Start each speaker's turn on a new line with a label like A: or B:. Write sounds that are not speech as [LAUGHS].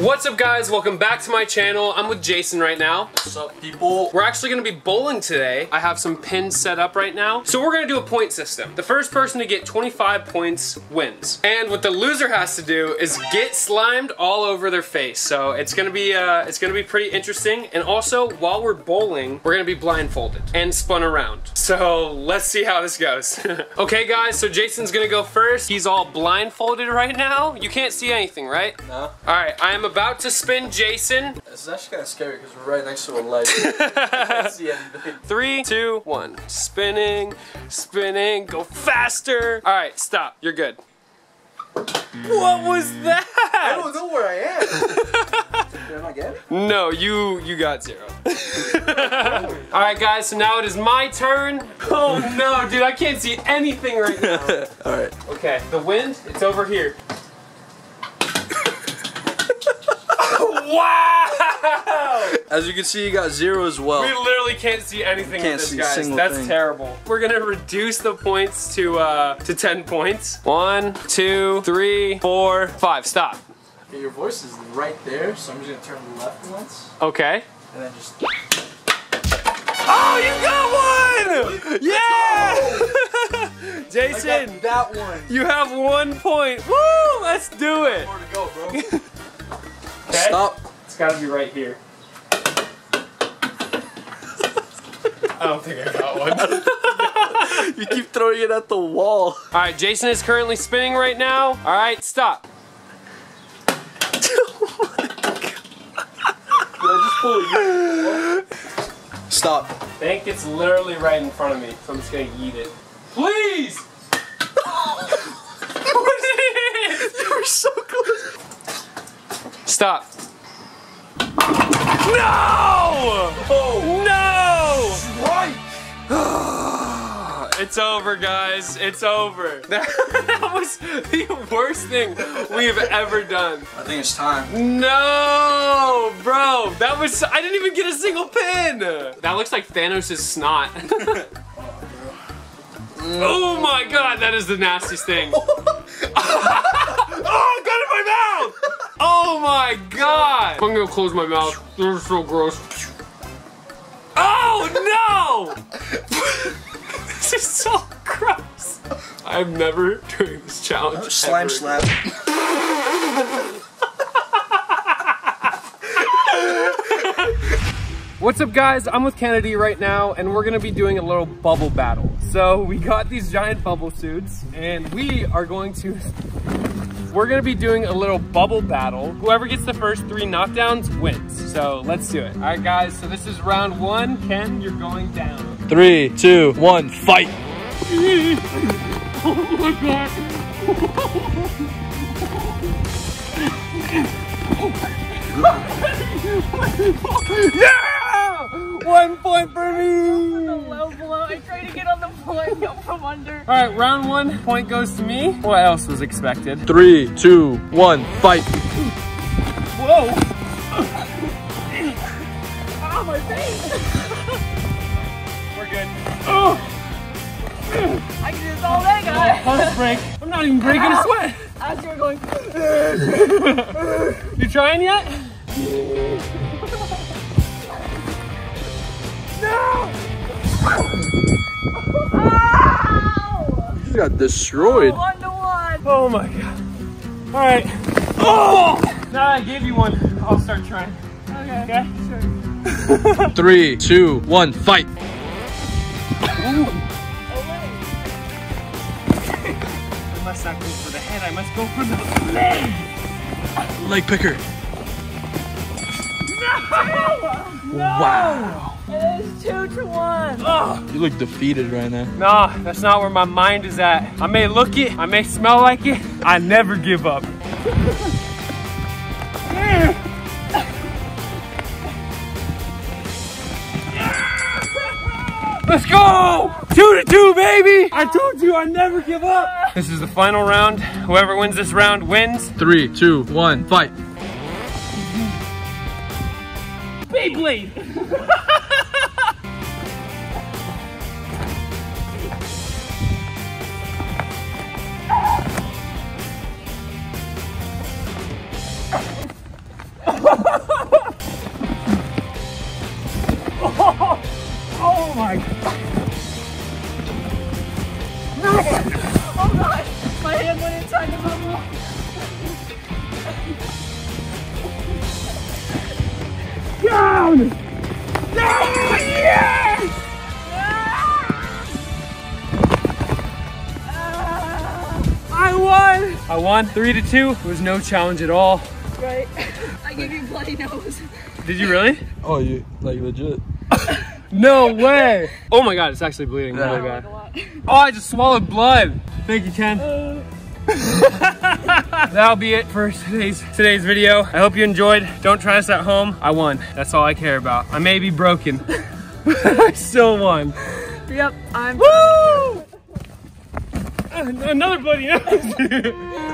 A: What's up guys, welcome back to my channel. I'm with Jason right now.
B: What's up, people?
A: We're actually gonna be bowling today. I have some pins set up right now. So we're gonna do a point system. The first person to get 25 points wins. And what the loser has to do is get slimed all over their face. So it's gonna be uh, it's gonna be pretty interesting. And also, while we're bowling, we're gonna be blindfolded and spun around. So let's see how this goes. [LAUGHS] okay guys, so Jason's gonna go first. He's all blindfolded right now. You can't see anything, right?
B: No.
A: All right, I am about to spin Jason.
B: This is actually kind of scary because we're right next to a ledge. I can't see anything.
A: Three, two, one. Spinning, spinning, go faster. All right, stop. You're good. What was that?
B: I don't know where I am. Did I not get it?
A: No, you you got zero. [LAUGHS] All right, guys. So now it is my turn. Oh no, dude, I can't see anything right now. [LAUGHS]
B: All right.
A: Okay, the wind, it's over here. Wow!
B: As you can see, you got zero as well.
A: We literally can't see anything
B: Can't
A: with this,
B: see a
A: guys.
B: single
A: That's
B: thing.
A: terrible. We're gonna reduce the points to uh to 10 points. One, two, three, four, five. Stop.
B: Okay, your voice is right there, so I'm just gonna turn left once,
A: Okay.
B: and then just.
A: Oh, you got one! Yeah! [LAUGHS]
B: I
A: Jason,
B: got that one.
A: you have one point. Woo! Let's do it.
B: More to go, bro. [LAUGHS]
A: Okay?
B: Stop.
A: It's gotta be right here. I don't think I got one. [LAUGHS]
B: You keep throwing it at the wall.
A: All right, Jason is currently spinning right now. All right, stop. [LAUGHS]
B: Did I just pull you? Stop.
A: I think it's literally right in front of me, so I'm just gonna eat it. Please! what is it?
B: You were so close.
A: Stop. No!
B: Oh,
A: No!
B: right.
A: It's over, guys. It's over. That, [LAUGHS] that was the worst thing we've ever done.
B: I think it's time.
A: No, bro. That was. I didn't even get a single pin. That looks like Thanos' snot. [LAUGHS] Oh, oh my god, that is the nastiest thing. [LAUGHS] oh, got in my mouth. Oh my god. I'm gonna close my mouth. This is so gross. Oh no! [LAUGHS] this is so gross. I'm never doing this challenge.
B: Oh, slime
A: ever
B: slap. [LAUGHS]
A: What's up guys, I'm with Kennedy right now and we're gonna be doing a little bubble battle. So we got these giant bubble suits and we are going to, we're gonna be doing a little bubble battle. Whoever gets the first three knockdowns wins. So let's do it. All right guys, so this is round one. Ken, you're going down.
B: Three, two, one, fight. [LAUGHS]
A: Oh, [LAUGHS] oh my god. yeah! One point for me!
C: low blow. I tried to get on the floor and go from under.
A: All right, round one, point goes to me. What else was expected?
B: Three, two, one, fight.
A: Whoa!
C: Oh, [LAUGHS] my face. [LAUGHS]
A: We're good. Oh,
C: I can do this all day, guys.
A: Oh, heart break. I'm not even breaking a sweat. [LAUGHS]
C: As you're going.
A: You trying yet?
C: Ow!
B: You got destroyed.
C: Oh, one to one.
A: Oh my god. All right. Oh! Now I gave you one. I'll start trying.
C: Okay.
A: Okay?
C: Sure. [LAUGHS]
B: Three, two, one, fight.
A: I must not go for the head. I must go for the leg.
B: Leg picker. No! No! Wow.
C: It is two to one.
A: Oh,
B: You look defeated right now.
A: nah, that's not where my mind is at. I may look it, I may smell like it. I never give up. Let's go! Two to two, baby! I told you I never give up. This is the final round. Whoever wins this round wins.
B: Three, two, one, fight.
A: Beyblade! [LAUGHS] No! Oh god! My hand went inside the bubble! Down! Down! Yes! I won! I won three to two. It was no challenge at all.
C: Right. [LAUGHS] I gave you bloody nose.
A: Did you really?
B: Oh, you like legit. [LAUGHS]
A: No way! Oh my god, it's actually bleeding really
B: Yeah.
A: bad. Oh, I just swallowed blood. Thank you, Ken. Uh. That'll be it for today's today's video. I hope you enjoyed. Don't try this at home. I won. That's all I care about. I may be broken, but [LAUGHS] I still won.
C: Yep, I'm.
A: Woo! Another bloody nose. [LAUGHS]